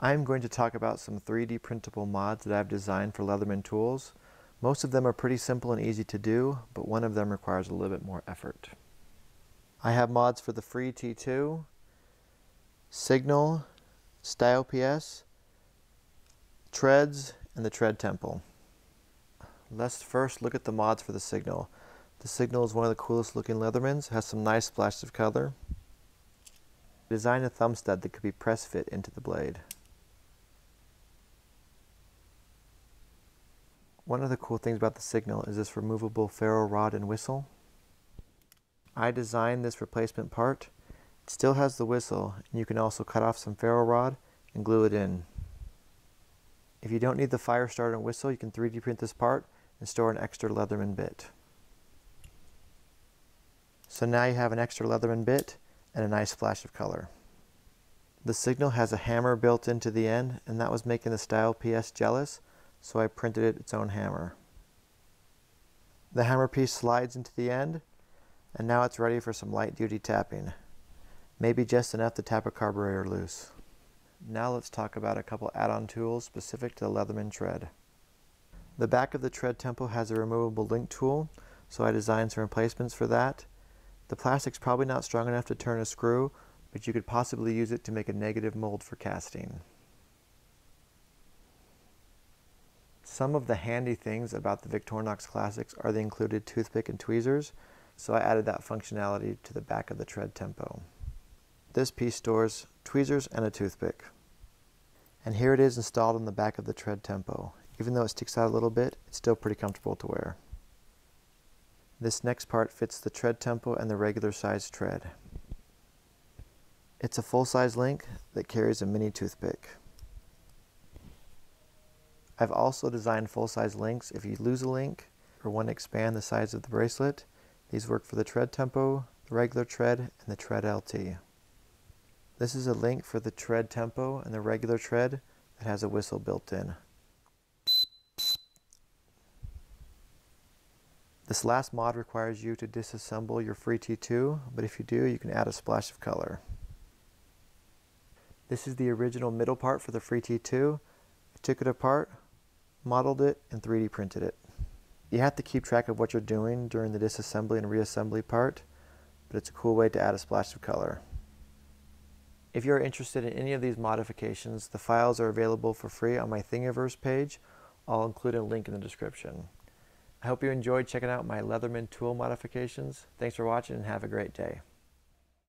I'm going to talk about some 3D printable mods that I've designed for Leatherman tools. Most of them are pretty simple and easy to do, but one of them requires a little bit more effort. I have mods for the Free T2, Signal, Style PS, Treads, and the Tread Tempo. Let's first look at the mods for the Signal. The Signal is one of the coolest looking Leathermans, has some nice splashes of color. Design a thumb stud that could be press fit into the blade. One of the cool things about the Signal is this removable ferro rod and whistle. I designed this replacement part. It still has the whistle, and you can also cut off some ferro rod and glue it in. If you don't need the fire starter and whistle, you can 3D print this part and store an extra Leatherman bit. So now you have an extra Leatherman bit and a nice flash of color. The signal has a hammer built into the end, and that was making the Style PS jealous, so I printed it its own hammer. The hammer piece slides into the end and now it's ready for some light duty tapping. Maybe just enough to tap a carburetor loose. Now let's talk about a couple add-on tools specific to the Leatherman tread. The back of the tread tempo has a removable link tool, so I designed some replacements for that. The plastic's probably not strong enough to turn a screw, but you could possibly use it to make a negative mold for casting. Some of the handy things about the Victorinox Classics are the included toothpick and tweezers, so I added that functionality to the back of the tread tempo. This piece stores tweezers and a toothpick. And here it is installed on the back of the tread tempo. Even though it sticks out a little bit, it's still pretty comfortable to wear. This next part fits the tread tempo and the regular size tread. It's a full-size link that carries a mini toothpick. I've also designed full-size links if you lose a link or want to expand the size of the bracelet. These work for the tread tempo, the regular tread, and the tread LT. This is a link for the tread tempo and the regular tread that has a whistle built in. This last mod requires you to disassemble your free T2, but if you do, you can add a splash of color. This is the original middle part for the free T2. I took it apart, modeled it, and 3D printed it. You have to keep track of what you're doing during the disassembly and reassembly part, but it's a cool way to add a splash of color. If you're interested in any of these modifications, the files are available for free on my Thingiverse page. I'll include a link in the description. I hope you enjoyed checking out my Leatherman tool modifications. Thanks for watching and have a great day.